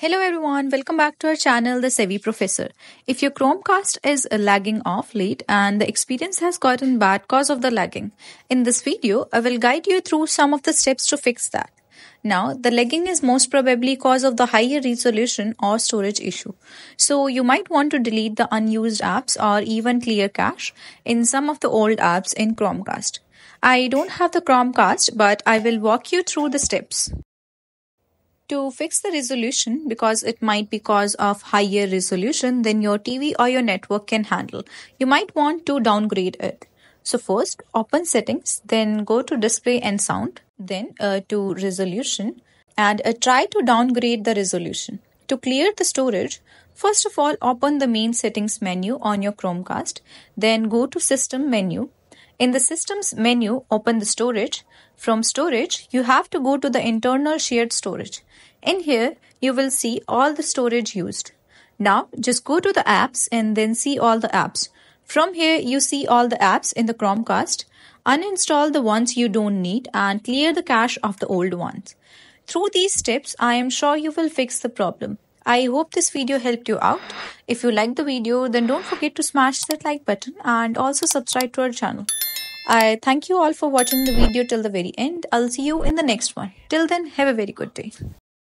Hello everyone, welcome back to our channel, The Savvy Professor. If your Chromecast is lagging off late and the experience has gotten bad cause of the lagging, in this video, I will guide you through some of the steps to fix that. Now, the lagging is most probably cause of the higher resolution or storage issue. So you might want to delete the unused apps or even clear cache in some of the old apps in Chromecast. I don't have the Chromecast, but I will walk you through the steps. To fix the resolution, because it might be cause of higher resolution than your TV or your network can handle, you might want to downgrade it. So first, open settings, then go to display and sound, then uh, to resolution, and uh, try to downgrade the resolution. To clear the storage, first of all, open the main settings menu on your Chromecast, then go to system menu. In the systems menu, open the storage. From storage, you have to go to the internal shared storage. In here, you will see all the storage used. Now, just go to the apps and then see all the apps. From here, you see all the apps in the Chromecast. Uninstall the ones you don't need and clear the cache of the old ones. Through these steps, I am sure you will fix the problem. I hope this video helped you out. If you liked the video, then don't forget to smash that like button and also subscribe to our channel. I thank you all for watching the video till the very end. I'll see you in the next one. Till then, have a very good day.